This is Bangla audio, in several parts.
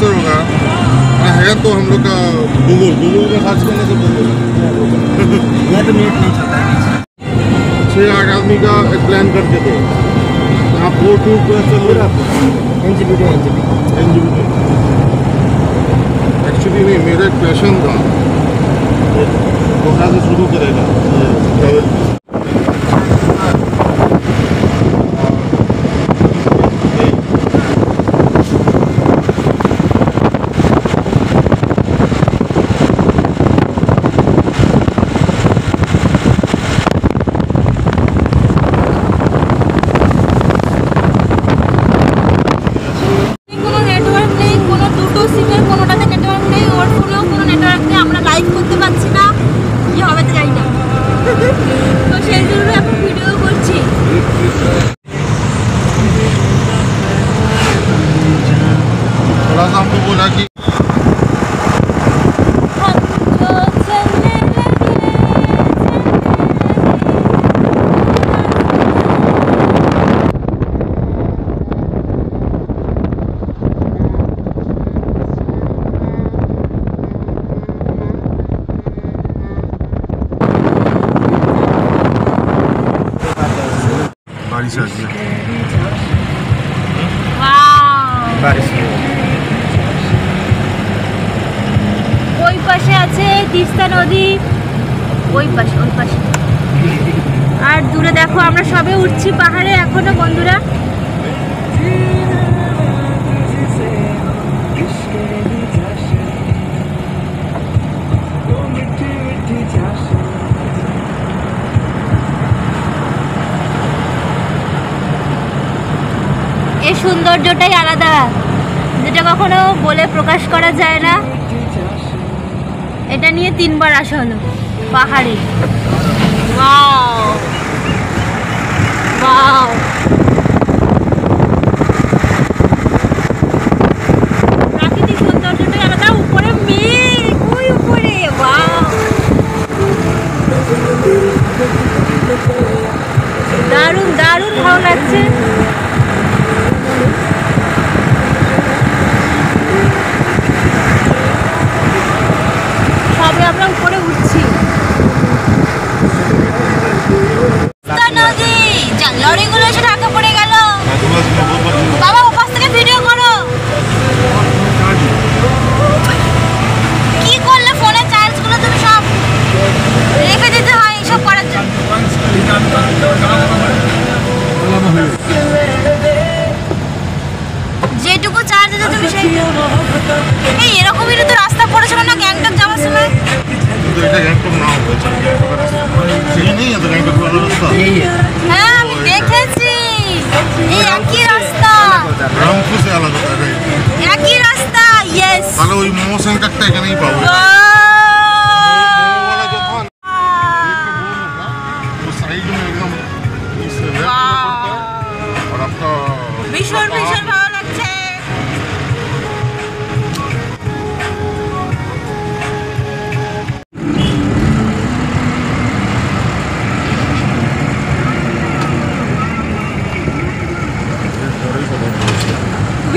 से होगा हाँ, है तो हम लोग का गूगल गूगल में सर्च करने से गूगल नेट नहीं चलता छः आठ आदमी का एक प्लान करके थे। आप फोर टू पे चल रहे N G video N G NGB actually नहीं मेरा एक पैशन था। तो कहाँ से शुरू करेगा। तो हमको बोला कि बारिश आ बारिश পাশে আছে তিস্তা নদী। ওই পাশে ওই পাশে। আর দূরে দেখো, আমরা সবে উঠছি পাহাড়ে এখনও, বন্ধুরা। এই সৌন্দর্যটাই আলাদা। যেটা কখনো বলে প্রকাশ করা যায় না। এটা নিয়ে তিনবার আসা হলো পাহাড়ে Wow! Wow! প্রাকৃতিক সৌন্দর্যটাই আলাদা উপরে মেঘ ওই উপরে Wow! দারুণ দারুণ ভালো লাগছে সবে আমরা উপরে উঠছি তিস্তা নদী যা লরিগুলো এসে ঢাকা পড়ে গেল বাবা ওপাশ থেকে ভিডিও করো কি করলে ফোনে চার্জগুলো তুমি সব রেখে দিতে হয় এসব করার জন্য যেটুকু চার্জ আছে তুমি সেই এই এরকমই তো রাস্তা পড়েছিল না গ্যাংটক যাওয়ার সময়? হ্যাঁ আমি দেখেছি। একই রাস্তা। একই রাস্তা ওই মোশন কাটটা এখানেই পাবো।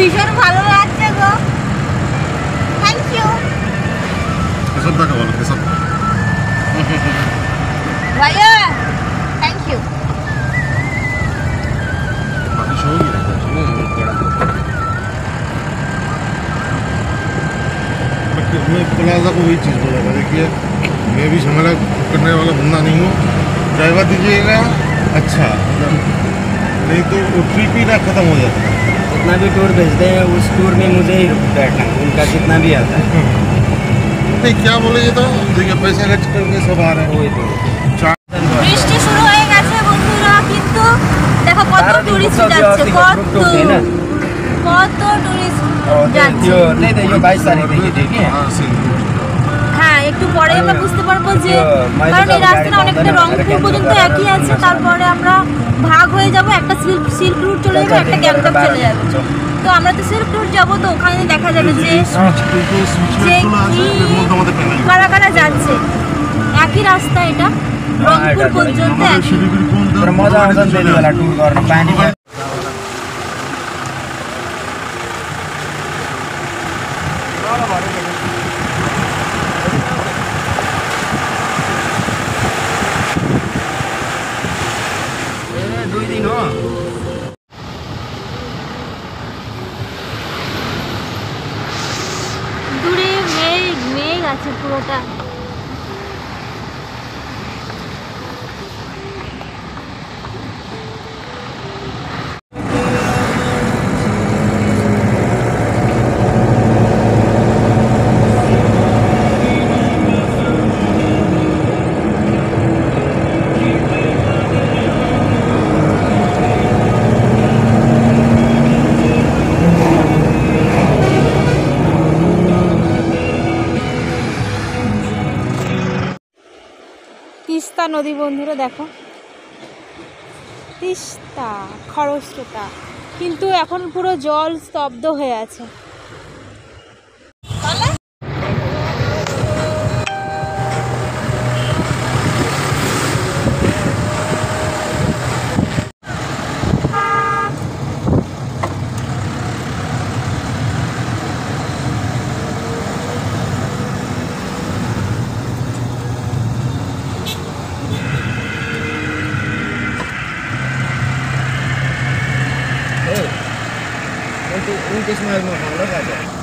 ভীষণ ভালো লাগছে গো থ্যাংক ইউ কেসব টাকা বলো কেসব ভাইয়া থ্যাংক ইউ बारिश होगी बट मैं प्लाजा को वही चीज़ बोला था देखिए मैं भी झमेला करने वाला बंदा नहीं हूँ ड्राइवर दीजिएगा अच्छा नहीं तो वो ट्रिप ही ना ख़त्म हो जाता है जितना भी टूर भेजते हैं उस टूर में मुझे ही बैठना है उनका जितना भी आता है नहीं क्या बोले ये तो देखिए पैसे खर्च करके सब आ रहे हैं वही तो चार বৃষ্টি শুরু হয়ে গেছে বন্ধুরা কিন্তু দেখো কত সারাদিন টুরিস্ট কোথাও যাচ্ছে যাওয়ার কত থেকে টুকটুক নেই না। কত টুরিস্ট और যাচ্ছে यो नहीं तो यो बाईस तारीख देखिए ठीक है हाँ सिंह হ্যাঁ একটু পরে আমরা বুঝতে পারব যে কারণ এই রাস্তাটা অনেকটা রংপুর পর্যন্ত একই আছে তারপরে আমরা ভাগ হয়ে যাব একটা সিল্ক সিল্ক রুট চলে যাবে একটা গ্যাংটক চলে যাবে। তো আমরা তো সিল্ক রুট যাব তো ওখানে দেখা যাবে যে কি কারা কারা যাচ্ছে। একই রাস্তা এটা রংপুর পর্যন্ত একই। আছে পুরোটা নদী বন্ধুরা দেখো। তিস্তা খরস্রোতা। কিন্তু এখন পুরো জল স্তব্ধ হয়ে আছে। किस मार्ग में खाना खाते हैं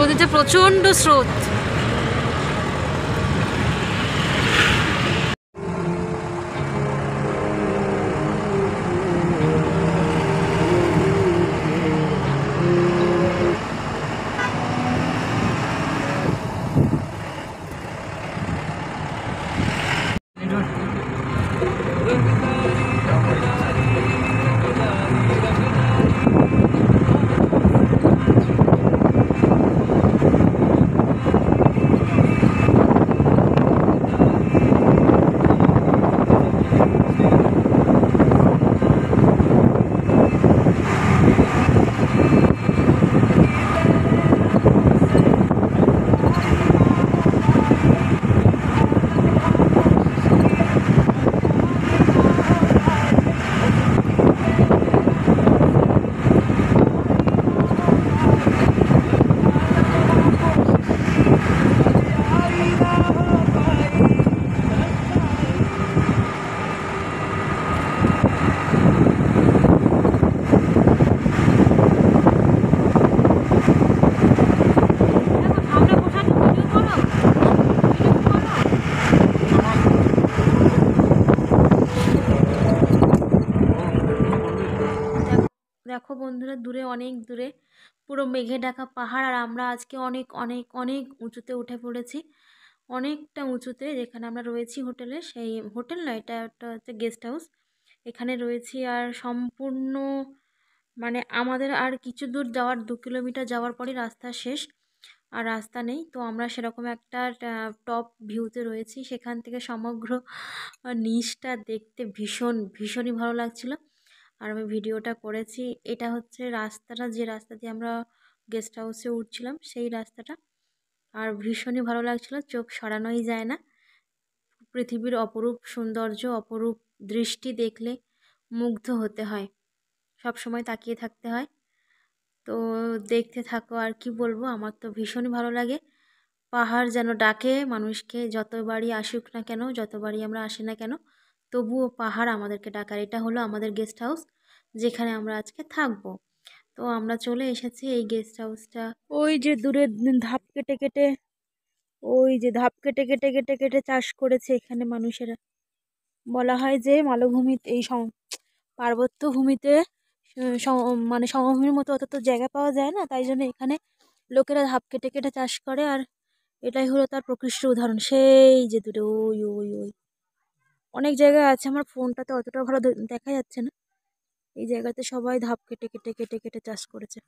নদীতে প্রচণ্ড স্রোত। দেখো বন্ধুরা, দূরে অনেক দূরে, পুরো মেঘে ঢাকা পাহাড়, আর আমরা আজকে অনেক অনেক অনেক উঁচুতে উঠে পড়েছি। অনেকটা উঁচুতে যেখানে আমরা রয়েছি হোটেলে, সেই হোটেল নয়, এটা একটা হচ্ছে গেস্ট হাউস এখানে রয়েছি। আর সম্পূর্ণ মানে আমাদের আর কিছু দূর যাওয়ার, দু কিলোমিটার যাওয়ার পরই রাস্তা শেষ, আর রাস্তা নেই। তো আমরা সেরকম একটা টপ ভিউতে রয়েছি। সেখান থেকে সমগ্র নিচটা দেখতে ভীষণ, ভীষণই ভালো লাগছিল। আর আমি ভিডিওটা করেছি, এটা হচ্ছে রাস্তাটা, যে রাস্তা দিয়ে আমরা গেস্ট হাউসে উঠছিলাম, সেই রাস্তাটা। আর ভীষণই ভালো লাগছিল, চোখ সরানোই যায় না। পৃথিবীর অপরূপ সৌন্দর্য, অপরূপ দৃষ্টি দেখলে মুগ্ধ হতে হয় সব সময় তাকিয়ে থাকতে হয়। তো দেখতে থাকো আর কি বলব, আমার তো ভীষণই ভালো লাগে। পাহাড় যেন ডাকে মানুষকে, যতবারই আসুক না কেন, যতবারই আমরা আসি না কেন তবুও পাহাড় আমাদেরকে ডাকার। এটা হলো আমাদের গেস্ট হাউস যেখানে আমরা আজকে থাকব। তো আমরা চলে এসেছি এই গেস্ট হাউসটা ওই যে দূরে ধাপ কেটে কেটে, ওই যে ধাপ কেটে কেটে কেটে কেটে চাষ করেছে এখানে মানুষেরা। বলা হয় যে মালভূমি এই পার্বত্য ভূমিতে মানে সমভূমির মতো অত তো জায়গা পাওয়া যায় না, তাই জন্য এখানে লোকেরা ধাপ কেটে কেটে চাষ করে। আর এটাই হলো তার প্রকৃষ্ট উদাহরণ। সেই যে দূরে, ওই ওই ওই। অনেক জায়গায় আছে, আমার ফোনটাতে অতটা ভালো দেখা যাচ্ছে না। এই জায়গাতে সবাই ধাপ কেটে কেটে কেটে কেটে চাষ করেছে।